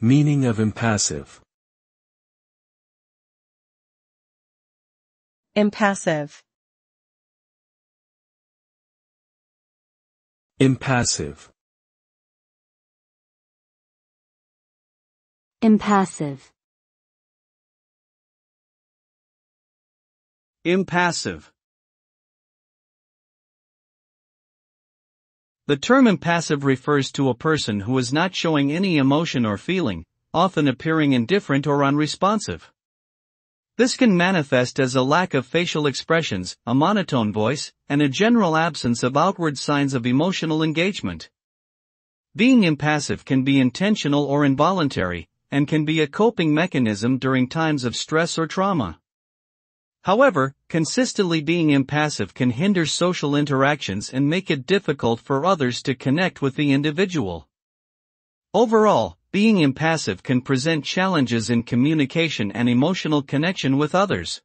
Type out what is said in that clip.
Meaning of impassive. Impassive. Impassive. Impassive. Impassive. The term impassive refers to a person who is not showing any emotion or feeling, often appearing indifferent or unresponsive. This can manifest as a lack of facial expressions, a monotone voice, and a general absence of outward signs of emotional engagement. Being impassive can be intentional or involuntary, and can be a coping mechanism during times of stress or trauma. However, consistently being impassive can hinder social interactions and make it difficult for others to connect with the individual. Overall, being impassive can present challenges in communication and emotional connection with others.